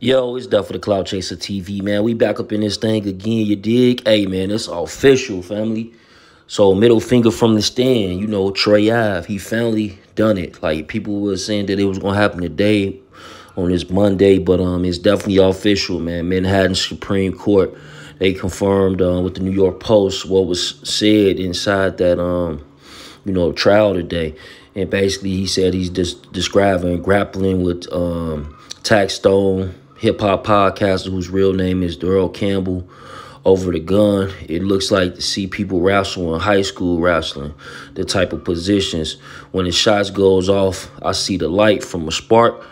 Yo, it's Duff for the Clout Chaser TV, man. We back up in this thing again, you dig? Hey, man, it's official, family. So, middle finger from the stand, you know, Troy Ave, he finally done it. Like, people were saying that it was going to happen today on this Monday, but um, it's definitely official, man. Manhattan Supreme Court, they confirmed uh, with the New York Post what was said inside that, um, you know, trial today. And basically, he said he's just describing grappling with um, Taxstone, hip hop podcaster whose real name is Daryl Campbell over the gun. It looks like to see people wrestle in high school wrestling, the type of positions. When the shots goes off, I see the light from a spark.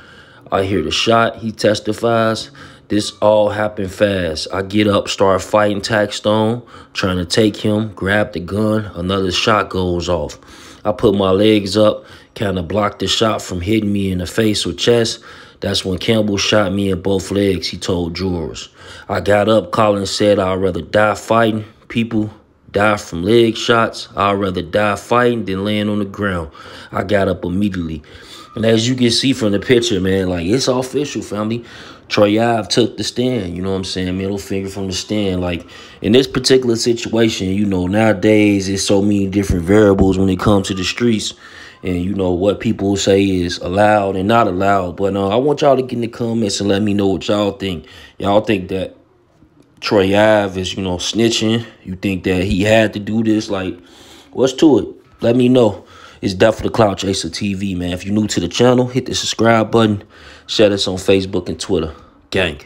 I hear the shot. He testifies. This all happened fast. I get up, start fighting Taxstone, trying to take him, grab the gun. Another shot goes off. I put my legs up, kind of blocked the shot from hitting me in the face or chest. That's when Campbell shot me in both legs, he told jurors. I got up, Collins said I'd rather die fighting people, die from leg shots. I'd rather die fighting than laying on the ground. I got up immediately. And as you can see from the picture, man, like it's official, family. Troy Ave took the stand, you know what I'm saying? Middle finger from the stand. Like in this particular situation, you know, nowadays there's so many different variables when it comes to the streets and you know what people say is allowed and not allowed. But uh, I want y'all to get in the comments and let me know what y'all think. Y'all think that Troy Ave is, you know, snitching? You think that he had to do this? Like, what's to it? Let me know. It's definitely Clout Chaser TV, man. If you're new to the channel, hit the subscribe button. Share us on Facebook and Twitter. Gang.